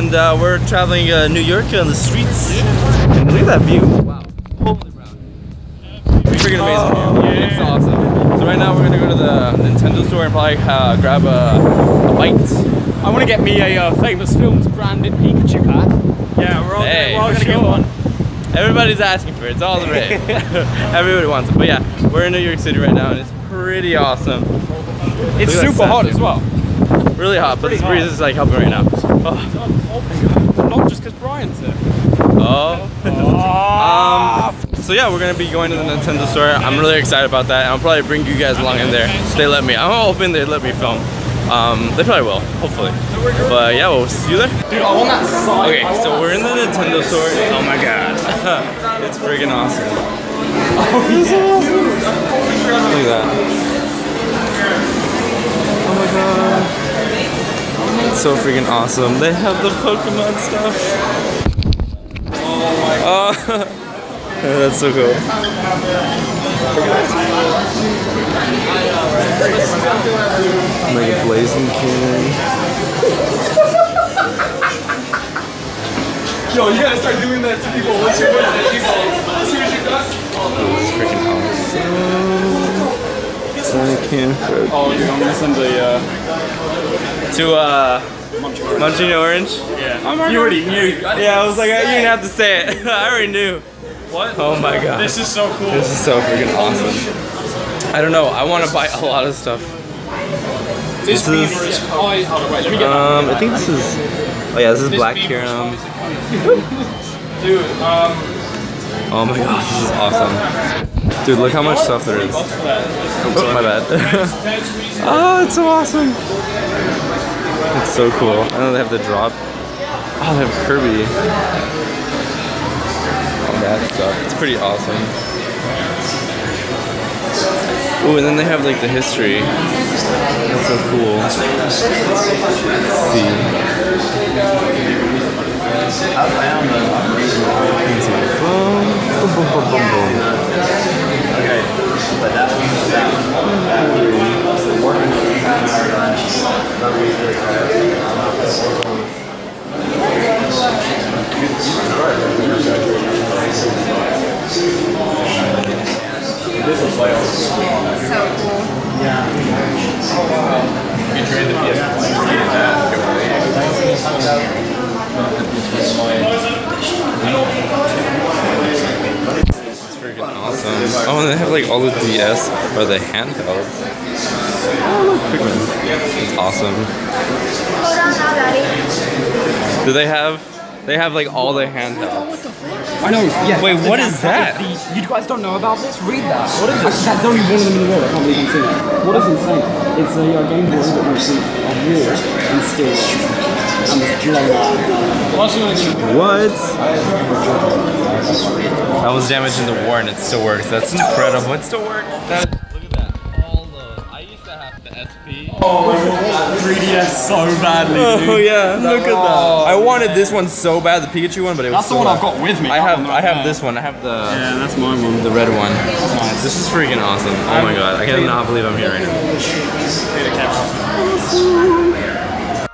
And uh, we're traveling uh, New York on the streets. And look at that view. Wow. Holy brown. Freaking amazing view. It's awesome. So right now we're gonna go to the Nintendo store and probably uh, grab a, a bite. I want to get me a uh, famous films branded Pikachu hat. Yeah, we're all, Hey, we're all gonna get one. Everybody's asking for it. It's all the rage. Everybody wants it. But yeah, we're in New York City right now and it's pretty awesome. It's Look at that super hot as well. Really hot, but this breeze hot. is like helping right now. Not just because Bryan's there. Oh. Um, so yeah, we're gonna be going to the Nintendo store. I'm really excited about that, I'll probably bring you guys along in there. They let me. I'm hoping they let me film. Um, they probably will, hopefully. But yeah, we'll see you there. Dude, I want that side. Okay, so we're in the Nintendo store. Oh my god, it's freaking awesome. Oh, awesome. Look at that. So freaking awesome. They have the Pokemon stuff. Oh, my god. Oh, that's so cool. Like a blazing king. Yo, you gotta start doing that to people once it. See what you got? It's freaking awesome. Sonic Canford. Oh, dude, I'm send the uh, To uh, Munching Orange. Yeah. you already knew. Yeah, I was like, you didn't have to say it. I already knew. What? Oh my god. This is so cool. This is so freaking awesome. I don't know. I want to buy a lot of stuff. This this is- is high. Oh, wait, let me Um, I think this is. Oh yeah, this is This Black Kiram. Dude, um, Oh my god, this is awesome. Dude, look how much stuff there is. Oh, Oops, my bad. oh, it's so awesome. It's so cool. I know they have the drop. Oh, they have Kirby. All that stuff. It's pretty awesome. Oh, and then they have like the history. That's so cool. Let's see. Let's see. Boom, boom, boom, boom, boom, boom. It's freaking awesome. Have like all the DS or the handhelds. Oh, look, Pikmin. It's awesome. Hold on now, Daddy. Do they have? They have like all the handhelds. I know. Yeah. Wait, what damn- that? the- you guys don't know about this? Read that. What is it? That's only one of them in the world. I can't believe you've seen it. What is insane? It's a uh, Game Boy that was a war and still and it's blown up. What's What? That was damaged in the war and it still works. That's incredible. It still works. That, look at that. All the. I used to have the SP. 3DS so badly, Oh yeah, look at that. Oh, I wanted this one so bad, the Pikachu one, but it was That's the one bad. I've got with me. I have I have this one. I have the Yeah, that's my one. the red one. Nice. This is freaking awesome. Oh my god, I cannot believe I'm here right now.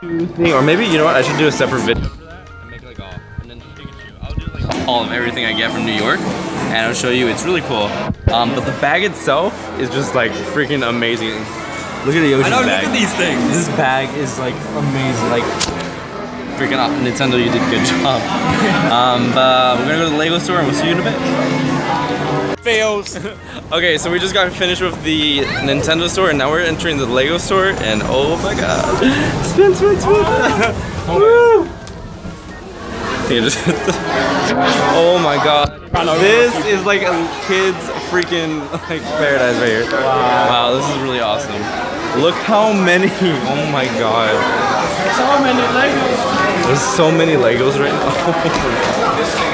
Or maybe you know what? I should do a separate video for that and make like all and then Pikachu. I'll do like all of everything I get from New York, and I'll show you. It's really cool. Um, but the bag itself is just like freaking amazing. Look at the Yoshi's I know, look at these things. This bag is like amazing. Like freaking out. Nintendo, you did a good job. um, but we're gonna go to the Lego store and we'll see you in a bit. Fails. Okay, so we just got finished with the Nintendo store and now we're entering the Lego store and oh my god. Spin, spin, spin. Woo! Oh my god. This is like a kid's freaking like paradise right here. Wow, this is really awesome. Look how many. Oh my god. so many Legos. There's so many Legos right now.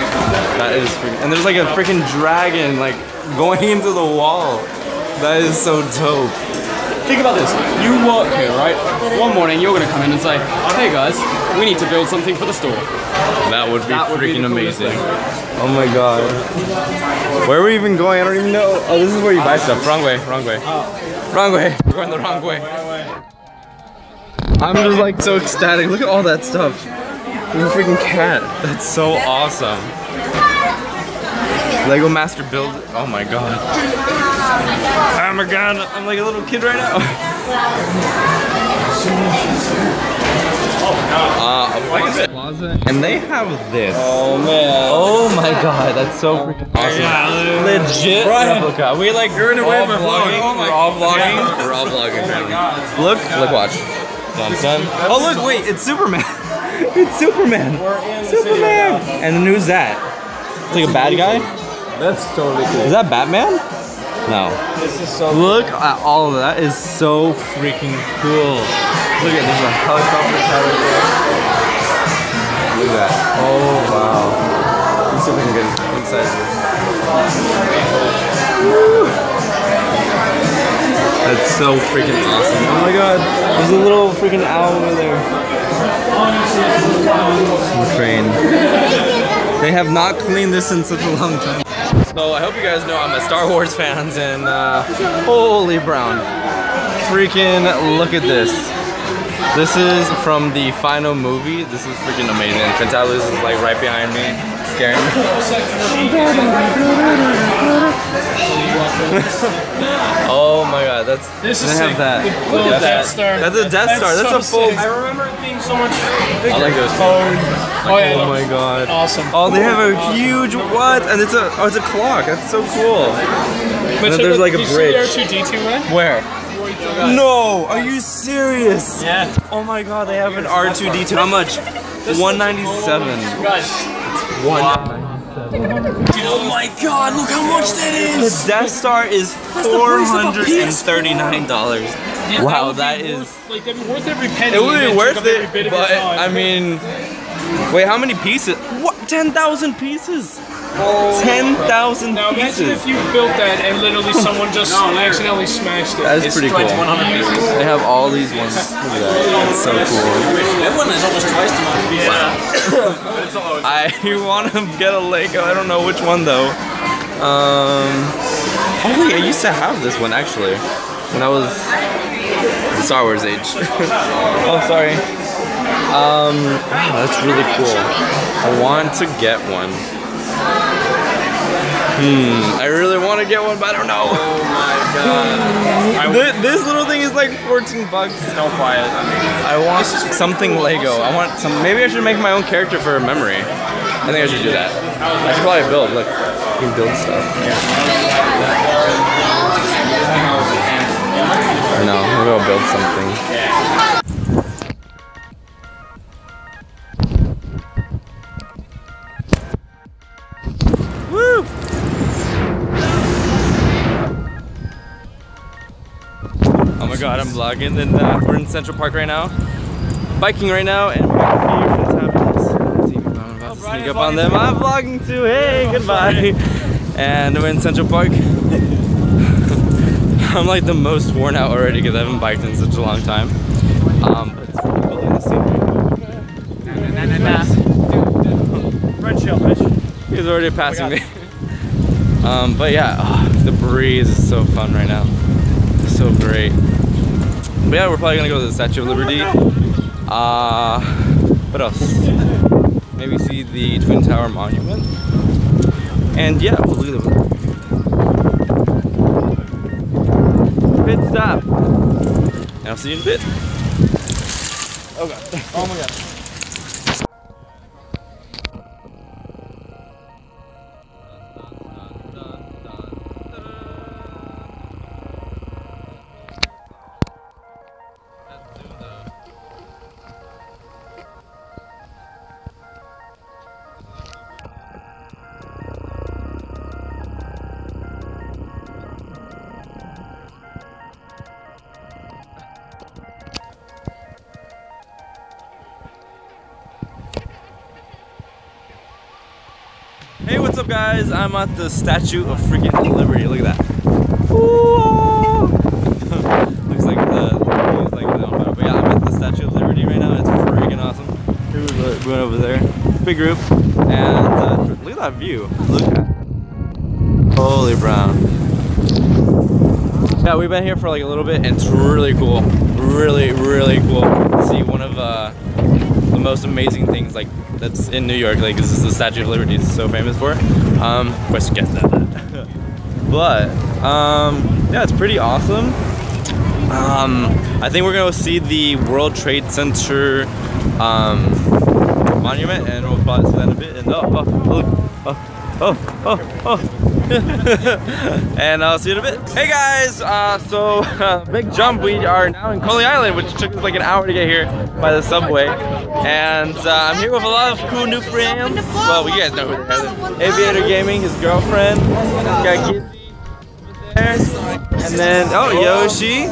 That is freaking, and there's like a freaking dragon like going into the wall. That is so dope. think about this. You work here, right? One morning you're gonna come in and say, "Hey guys, we need to build something for the store." That would be That would be freaking the amazing. Oh my god. Where are we even going? I don't even know. Oh, this is where you buy stuff. Wrong way, wrong way. Wrong way. We're going the wrong way. I'm just like so ecstatic. Look at all that stuff. There's a freaking cat. That's so awesome. Lego Master Build. Oh my god. Oh my god. I'm like a little kid right now. Uh, and they have this. Oh man. Oh my god, that's so freaking awesome. Legit replica. We like you're in a way of vlogging. Oh my We're all vlogging. We're all vlogging. family. Look, look, watch. Dun, dun. Oh look, wait, it's Superman. it's Superman. Superman. And then who's that? It's like a bad guy. That's totally cool. Is that Batman? No. This is so Look at all of that. Is so freaking cool. Look at there's a helicopter pad there. Look at that. Oh wow. Let's see if we can get inside this. Woo. That's so freaking awesome. Oh my god. There's a little freaking owl over there. Some crane. They have not cleaned this in such a long time. So I hope you guys know I'm a Star Wars fan and uh, holy brown. Freaking look at this. This is from the final movie. This is freaking amazing. Fentalis is like right behind me, scaring me. oh my god, that's This is they have that. Look at Look at that Star. That's a Death Star. That's, so a full. sick. I remember it being so much bigger. I like those. Oh, oh yeah. Oh my god. Awesome. Oh, they have a huge what? And it's a oh, it's a clock. That's so cool. But then there's like a did bridge. You see the R2D2 one? Where? No, are you serious? Yeah. Oh my god, they have an R2D2. How much? 197. Guys, One. oh my god, look how much that The! Death Star is $439. Wow, would that be is. worth- like that'd be worth every penny. It would and be worth it, bit of your but. I mean. Wait, how many pieces? What? 10,000 pieces? 10,000 Now imagine pieces. if you built that and literally someone just no, accidentally smashed it. That's pretty cool. They have all these ones. Look at that. That's so cool. That one is almost twice the amount. I want to get a Lego. I don't know which one though. Um. Oh wait, I used to have this one actually when I was the Star Wars age. oh, sorry. Um. Wow, that's really cool. I want to get one. Hmm. I really want to get one, but I don't know. Oh my god. Thi- this little thing is like 14 bucks. Don't buy it. I want something Lego. I want some. Maybe I should make my own character for a memory. I think I should do that. I should probably build. Look, you can build stuff. No, I'm gonna build something. I'm vlogging and uh, we're in Central Park right now. Biking right now and we got a few friends happening. See, I'm about to sneak up on them. I'm vlogging too. Hey, goodbye. And we're in Central Park. I'm like the most worn out already because I haven't biked in such a long time. Um, but it's really the scenery. Red shell, red shell. He's already passing me. Um, but yeah, oh, the breeze is so fun right now. So great. But yeah, we're probably gonna go to the Statue of Liberty. Uh, what else? Maybe see the Twin Tower Monument. And yeah, we'll do the pit stop. And I'll see you in a bit. Oh god. Oh my god. Hey, what's up guys? I'm at the Statue of Freaking Liberty. Look at that. Looks like the, like the But yeah, I'm at the Statue of Liberty right now. It's freaking awesome. Here we went over there. Big group. And uh, look at that view. Look at that. Holy brown. Yeah, we've been here for like a little bit and it's really cool. Really, really cool. See one of uh, the most amazing things like that's in New York. Like this is the Statue of Liberty. It's so famous for. Um, of course, you guessed that. but um, yeah, it's pretty awesome. Um, I think we're gonna see the World Trade Center um, monument, and we'll see that a bit. And oh, oh, look, oh, oh, oh, oh. and I'll see you in a bit. Hey guys, uh, so uh, big jump. We are now in Coney Island, which took us like an hour to get here by the subway. And uh, I'm here with a lot of cool new friends. Well, you guys know who they are. Aviator Gaming, his girlfriend. Got there. And then, oh, Yoshi.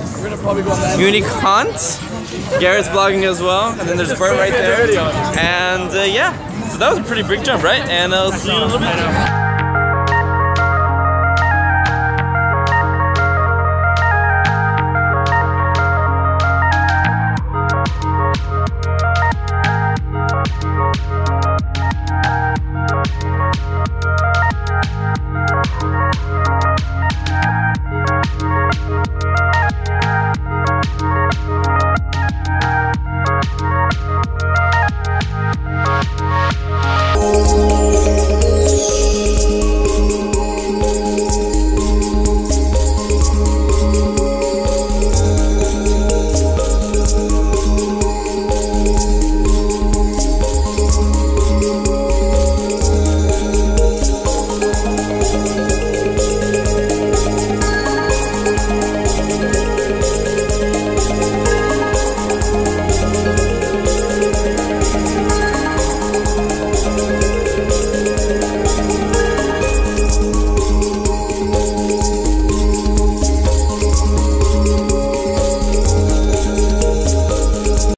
Unique Hunt. Garrett's vlogging as well. And then there's Bert right there. And uh, yeah, so that was a pretty big jump, right? And I'll see you in a little bit.